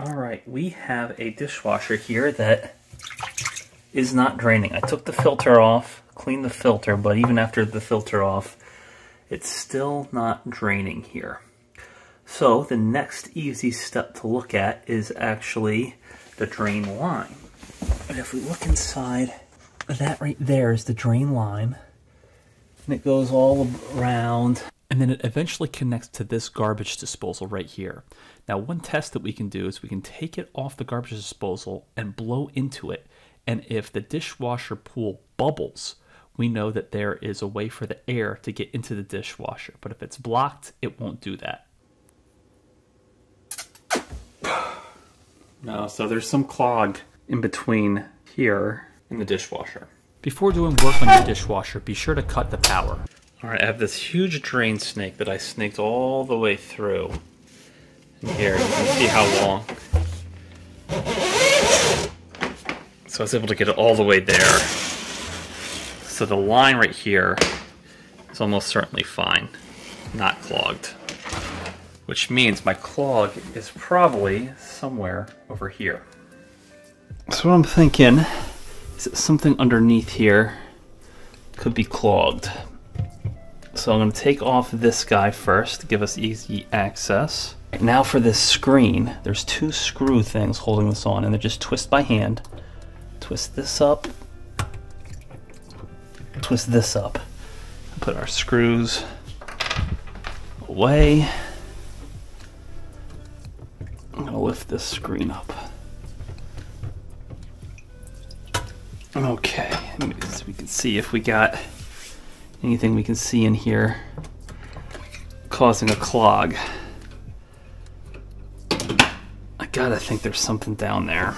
All right, we have a dishwasher here that is not draining. I took the filter off, cleaned the filter, but even after the filter off, it's still not draining here. So the next easy step to look at is actually the drain line. And if we look inside, that right there is the drain line. And it goes all around. And then it eventually connects to this garbage disposal right here. Now, one test that we can do is we can take it off the garbage disposal and blow into it. And if the dishwasher pool bubbles, we know that there is a way for the air to get into the dishwasher. But if it's blocked, it won't do that. No, so there's some clog in between here and the dishwasher. Before doing work on your dishwasher, be sure to cut the power. All right, I have this huge drain snake that I snaked all the way through. And here, you can see how long. So I was able to get it all the way there. So the line right here is almost certainly fine, not clogged. Which means my clog is probably somewhere over here. So what I'm thinking is that something underneath here could be clogged. So I'm going to take off this guy first to give us easy access. Now for this screen, there's two screw things holding this on and they're just twist by hand. Twist this up, twist this up. Put our screws away. I'm gonna lift this screen up. Okay, so we can see if we got anything we can see in here causing a clog. I gotta think there's something down there.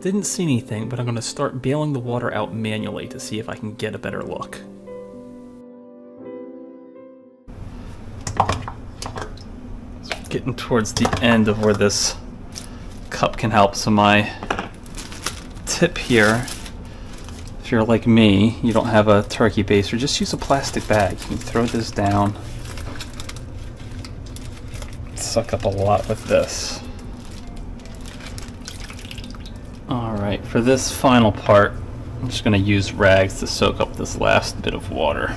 Didn't see anything, but I'm gonna start bailing the water out manually to see if I can get a better look. Getting towards the end of where this cup can help, so my tip here if you're like me, you don't have a turkey baster, just use a plastic bag. You throw this down. Suck up a lot with this. Alright, for this final part, I'm just going to use rags to soak up this last bit of water.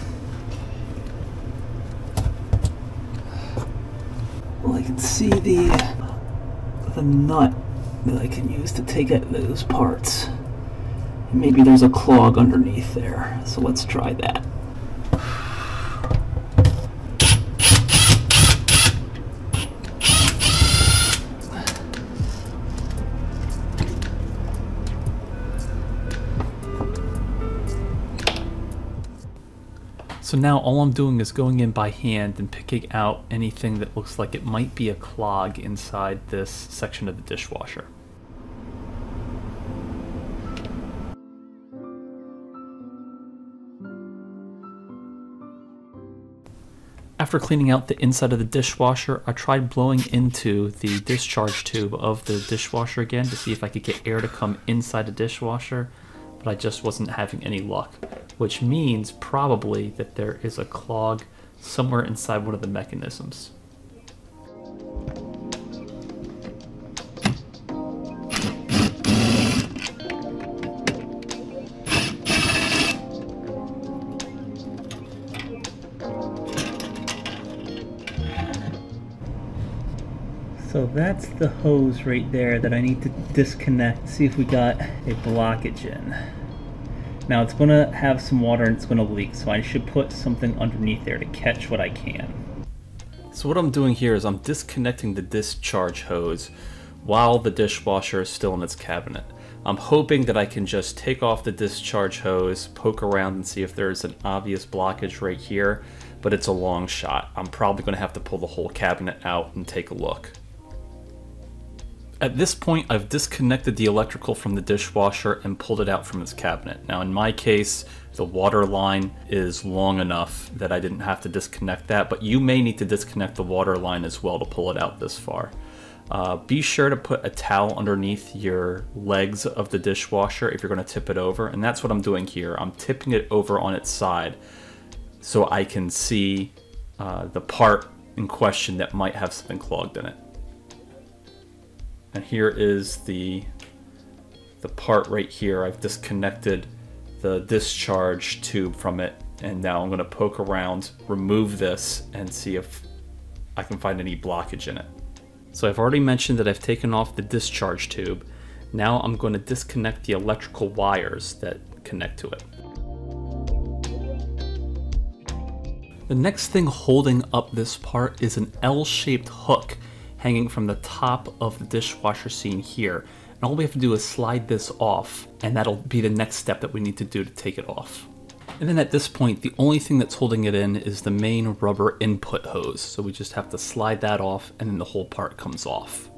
Well, I can see the, the nut that I can use to take out those parts. Maybe there's a clog underneath there. So let's try that. So now all I'm doing is going in by hand and picking out anything that looks like it might be a clog inside this section of the dishwasher. After cleaning out the inside of the dishwasher, I tried blowing into the discharge tube of the dishwasher again to see if I could get air to come inside the dishwasher, but I just wasn't having any luck, which means probably that there is a clog somewhere inside one of the mechanisms. So that's the hose right there that I need to disconnect, see if we got a blockage in. Now it's going to have some water and it's going to leak, so I should put something underneath there to catch what I can. So what I'm doing here is I'm disconnecting the discharge hose while the dishwasher is still in its cabinet. I'm hoping that I can just take off the discharge hose, poke around and see if there's an obvious blockage right here, but it's a long shot. I'm probably going to have to pull the whole cabinet out and take a look. At this point, I've disconnected the electrical from the dishwasher and pulled it out from its cabinet. Now in my case, the water line is long enough that I didn't have to disconnect that, but you may need to disconnect the water line as well to pull it out this far. Uh, be sure to put a towel underneath your legs of the dishwasher if you're going to tip it over, and that's what I'm doing here. I'm tipping it over on its side so I can see uh, the part in question that might have something clogged in it. And here is the, the part right here. I've disconnected the discharge tube from it. And now I'm gonna poke around, remove this, and see if I can find any blockage in it. So I've already mentioned that I've taken off the discharge tube. Now I'm going to disconnect the electrical wires that connect to it. The next thing holding up this part is an L-shaped hook hanging from the top of the dishwasher seen here. And all we have to do is slide this off, and that'll be the next step that we need to do to take it off. And then at this point, the only thing that's holding it in is the main rubber input hose. So we just have to slide that off and then the whole part comes off.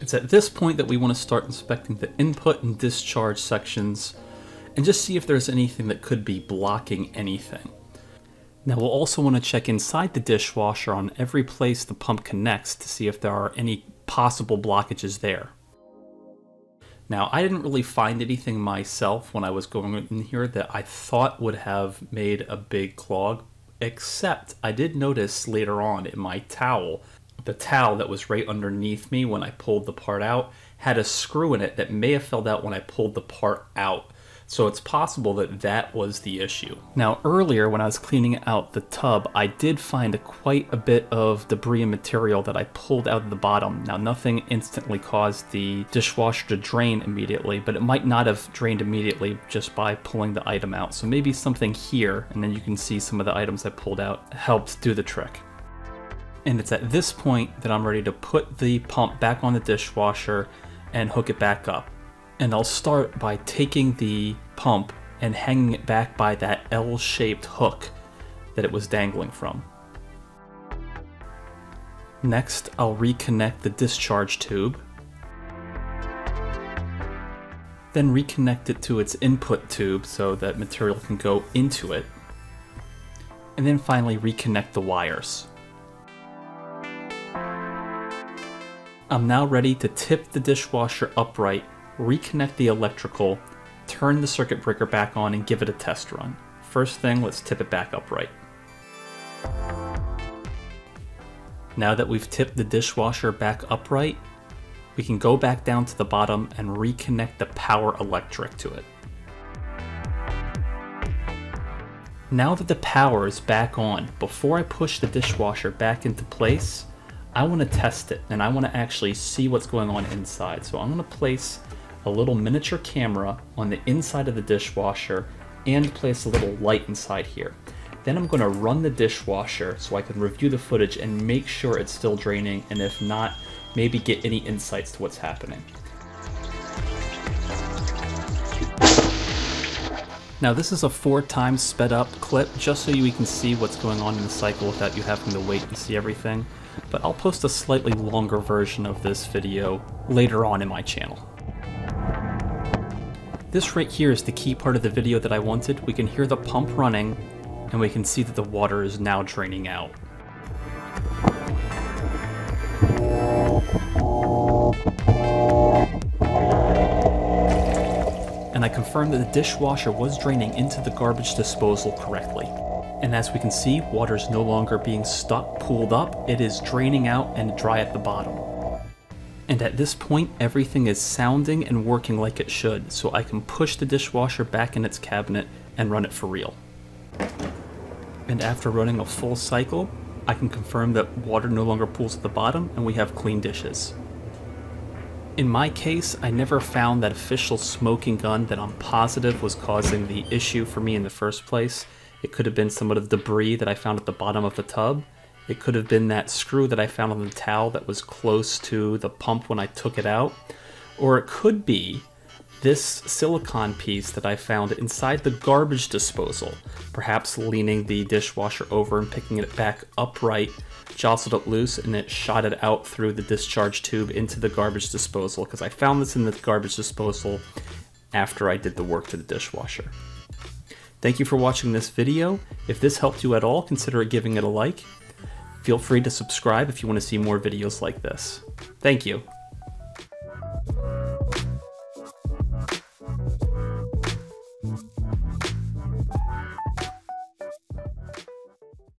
It's at this point that we want to start inspecting the input and discharge sections and just see if there's anything that could be blocking anything. Now we'll also want to check inside the dishwasher on every place the pump connects to see if there are any possible blockages there. Now, I didn't really find anything myself when I was going in here that I thought would have made a big clog, except I did notice later on in my towel, the towel that was right underneath me when I pulled the part out had a screw in it that may have fell out when I pulled the part out. So it's possible that that was the issue. Now earlier when I was cleaning out the tub, I did find quite a bit of debris and material that I pulled out of the bottom. Now nothing instantly caused the dishwasher to drain immediately, but it might not have drained immediately just by pulling the item out. So maybe something here, and then you can see some of the items I pulled out helped do the trick. And it's at this point that I'm ready to put the pump back on the dishwasher and hook it back up. And I'll start by taking the pump and hanging it back by that L-shaped hook that it was dangling from. Next, I'll reconnect the discharge tube. Then reconnect it to its input tube so that material can go into it. And then finally reconnect the wires. I'm now ready to tip the dishwasher upright reconnect the electrical, turn the circuit breaker back on, and give it a test run. First thing, let's tip it back upright. Now that we've tipped the dishwasher back upright, we can go back down to the bottom and reconnect the power electric to it. Now that the power is back on, before I push the dishwasher back into place, I want to test it and I want to actually see what's going on inside. So I'm going to place a little miniature camera on the inside of the dishwasher and place a little light inside here. Then I'm going to run the dishwasher so I can review the footage and make sure it's still draining and if not, maybe get any insights to what's happening. Now this is a four times sped up clip just so you can see what's going on in the cycle without you having to wait and see everything, but I'll post a slightly longer version of this video later on in my channel. This right here is the key part of the video that I wanted. We can hear the pump running, and we can see that the water is now draining out. And I confirmed that the dishwasher was draining into the garbage disposal correctly. And as we can see, water is no longer being stuck, pooled up, it is draining out and dry at the bottom. And at this point, everything is sounding and working like it should, so I can push the dishwasher back in its cabinet and run it for real. And after running a full cycle, I can confirm that water no longer pools at the bottom and we have clean dishes. In my case, I never found that official smoking gun that I'm positive was causing the issue for me in the first place. It could have been some of the debris that I found at the bottom of the tub, it could have been that screw that I found on the towel that was close to the pump when I took it out. Or it could be this silicone piece that I found inside the garbage disposal, perhaps leaning the dishwasher over and picking it back upright, jostled it loose, and it shot it out through the discharge tube into the garbage disposal because I found this in the garbage disposal after I did the work to the dishwasher. Thank you for watching this video. If this helped you at all, consider giving it a like. Feel free to subscribe if you want to see more videos like this. Thank you.